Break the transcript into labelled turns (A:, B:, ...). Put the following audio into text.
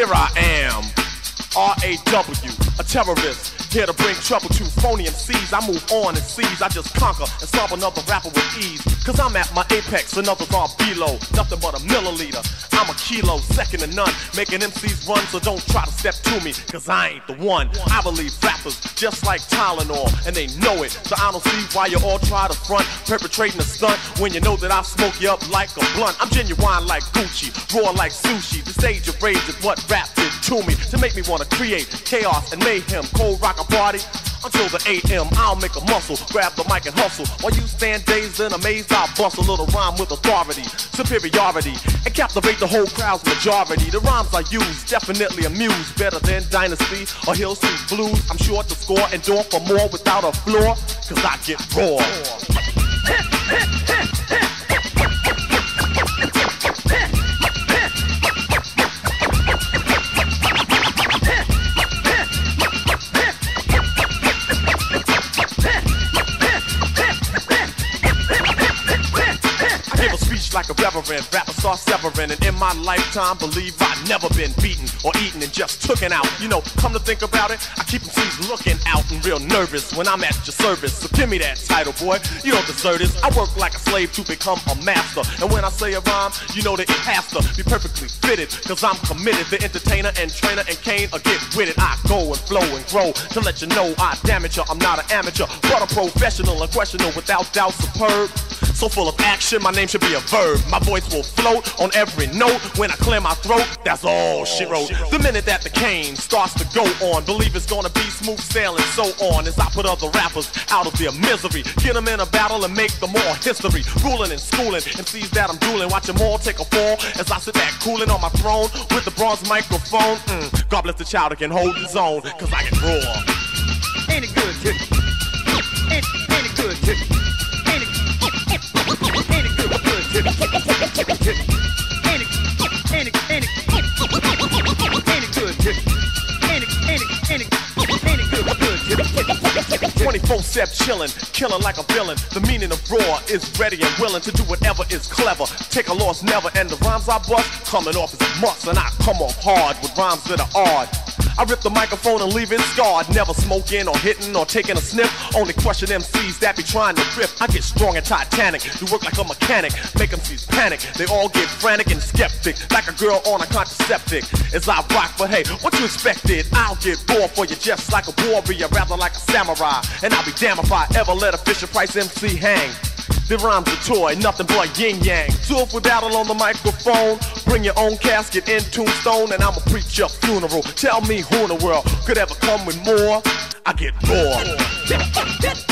A: Sierra R-A-W, a terrorist here to bring trouble to phony MCs. I move on and seize. I just conquer and solve another rapper with ease. Cause I'm at my apex and others are below. Nothing but a milliliter. I'm a kilo, second to none. Making MCs run, so don't try to step to me. Cause I ain't the one. I believe rappers just like Tylenol, and they know it. So I don't see why you all try to front, perpetrating a stunt when you know that I smoke you up like a blunt. I'm genuine like Gucci, raw like sushi. The stage of rage is what rap to me to make me wanna create chaos and mayhem. Cold rock a party until the AM. I'll make a muscle, grab the mic and hustle. While you stand dazed and amazed, I'll bust a little rhyme with authority, superiority, and captivate the whole crowd's majority. The rhymes I use definitely amuse better than Dynasty or Hill Street Blues. I'm sure to score and door for more without a floor, cause I get raw. Like a reverend. Rappers start severing, and in my lifetime, believe I've never been beaten or eaten and just tooken out. You know, come to think about it, I keep MCs looking out and real nervous when I'm at your service. So give me that title, boy. You don't deserve this. I work like a slave to become a master. And when I say a rhyme, you know that it has to be perfectly fitted. Cause I'm committed. The entertainer and trainer and Kane are get with it. I go and flow and grow to let you know I damage you. I'm not an amateur, but a professional, unquestionable, without doubt, superb. So full of action, my name should be a verb. My voice will float on every note when I clear my throat. That's all she wrote. The minute that the Kane starts to go on, believe it's gonna be smooth sailing, so on. As I put other rappers out of their misery, get them in a battle and make them all history. Ruling and schooling, and sees that I'm drooling. Watch them all take a fall as I sit back cooling on my throne with the bronze microphone. Mm, God bless the child that can hold his own, cause I can roar.
B: Ain't it good?
A: 24 7 chilling, killing like a villain. The meaning of raw is ready and willing to do whatever is clever. Take a loss never, and the rhymes I bust coming off as a must, and I come off hard with rhymes that are odd. I rip the microphone and leave it scarred. Never smoking or hitting or taking a sniff. Only question MCs that be trying to rip. I get strong and titanic. Do work like a mechanic. Make MCs panic. They all get frantic and skeptic. Like a girl on a contraceptive. As I rock, but hey, what you expected? I'll get bored for you just like a warrior, rather like a samurai. And I'll be damned if I ever let a Fisher Price MC hang. The rhymes a toy, nothing but yin yang. Two for battle on the microphone. Bring your own casket in tombstone, and I'ma preach your funeral. Tell me who in the world could ever come with more. I get more.